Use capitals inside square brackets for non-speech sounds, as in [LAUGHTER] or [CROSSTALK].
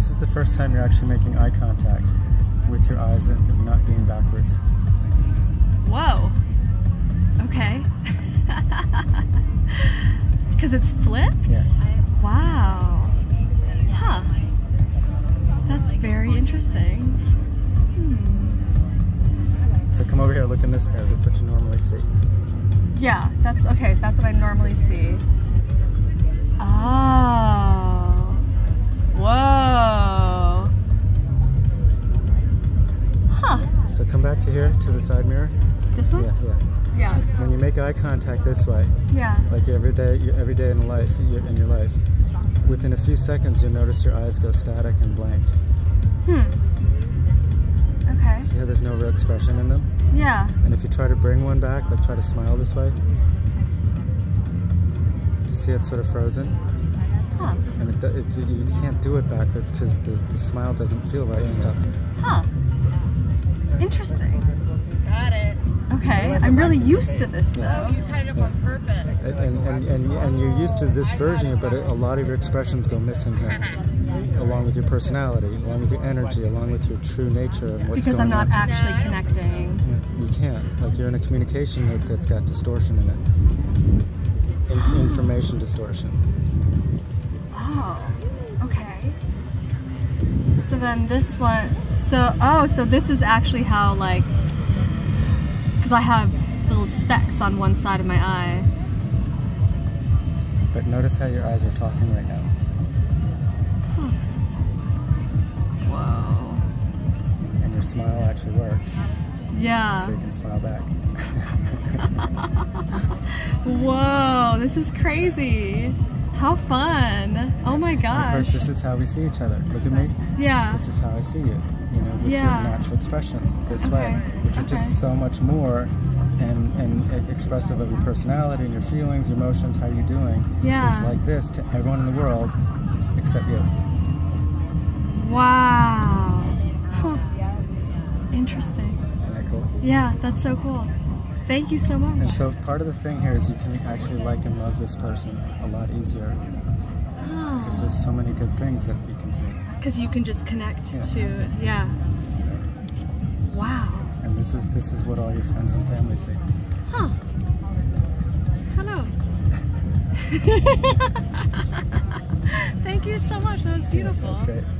this is the first time you're actually making eye contact with your eyes and not being backwards. Whoa. Okay. [LAUGHS] Because it's flipped? Yeah. Wow. Huh. That's very interesting. Hmm. So come over here, look in this mirror. This is what you normally see. Yeah, that's okay. So that's what I normally see. Oh. So come back to here, to the side mirror. This one? Yeah, yeah. Yeah. When you make eye contact this way, Yeah. like every day, every day in life, your- in your life, within a few seconds, you'll notice your eyes go static and blank. Hmm. Okay. See how there's no real expression in them? Yeah. And if you try to bring one back, like try to smile this way, to see it's sort of frozen, Huh. and it, it, you can't do it backwards because the, the smile doesn't feel right and stuff. Huh. Really used to this Oh, though. you tied up on purpose. And, and, and, and, and you're used to this version, but a lot of your expressions go missing here, [LAUGHS] along with your personality, along with your energy, along with your true nature and what's Because going I'm not on. actually connecting. Yeah, You can't. Like you're in a communication loop that's got distortion in it. In- information distortion. Oh. Okay. So then this one. So oh, so this is actually how like. Because I have little specks on one side of my eye. But notice how your eyes are talking right now. Whoa. And your smile actually works. Yeah. So you can smile back. [LAUGHS] Whoa, this is crazy. How fun. Oh my god. Of course, this is how we see each other. Look at me. yeah. This is how I see you. You know, with Yeah. your natural expressions this Okay, way, which are just so much more and, and expressive of your personality and your feelings, your emotions, how you're doing. Yeah. Is like this to everyone in the world except you. Wow. Huh. Interesting. Isn't that cool? Yeah, that's so cool. Thank you so And much. so part of the thing here is you can actually like and love this person a lot easier ah. because there's so many good things that you can see. Because you can just connect Yeah. to, yeah. Wow. This is this is what all your friends and family say. Huh. Hello. [LAUGHS] Thank you so much. That was beautiful. That's great.